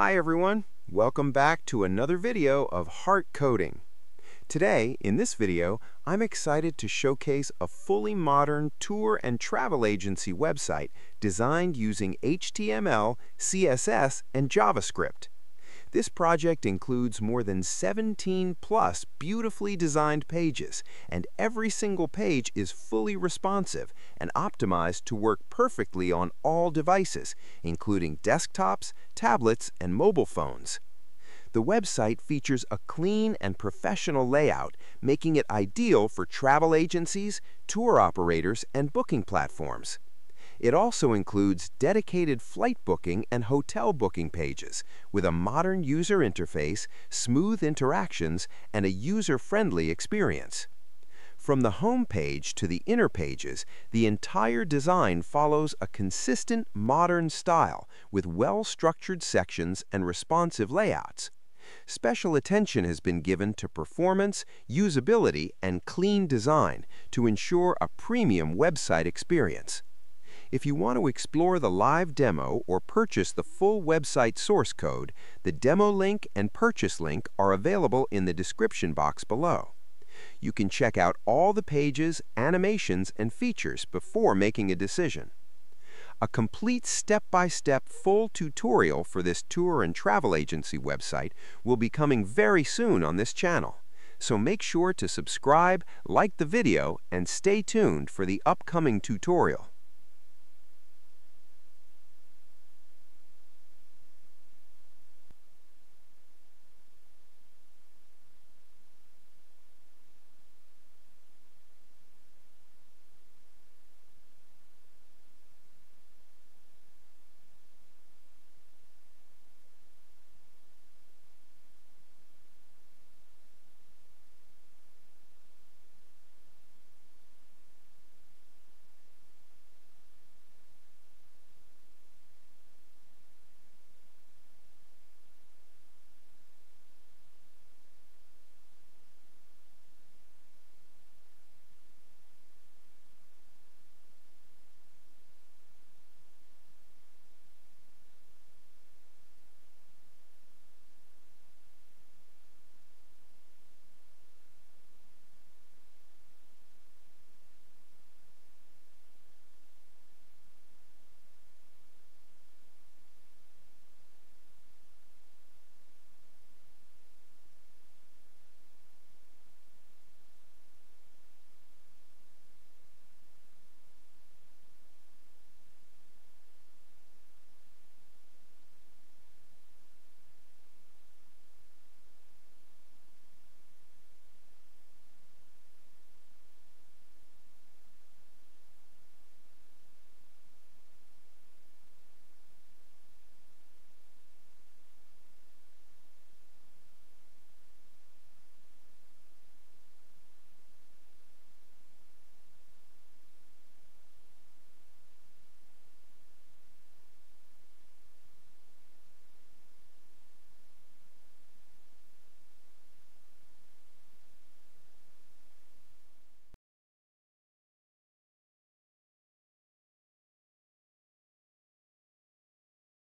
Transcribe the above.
Hi everyone, welcome back to another video of Heart Coding. Today, in this video, I'm excited to showcase a fully modern tour and travel agency website designed using HTML, CSS, and JavaScript. This project includes more than 17 plus beautifully designed pages, and every single page is fully responsive and optimized to work perfectly on all devices, including desktops, tablets, and mobile phones. The website features a clean and professional layout, making it ideal for travel agencies, tour operators, and booking platforms. It also includes dedicated flight booking and hotel booking pages with a modern user interface, smooth interactions, and a user-friendly experience. From the home page to the inner pages, the entire design follows a consistent modern style with well-structured sections and responsive layouts. Special attention has been given to performance, usability, and clean design to ensure a premium website experience. If you want to explore the live demo or purchase the full website source code, the demo link and purchase link are available in the description box below. You can check out all the pages, animations, and features before making a decision. A complete step-by-step -step full tutorial for this tour and travel agency website will be coming very soon on this channel. So make sure to subscribe, like the video, and stay tuned for the upcoming tutorial.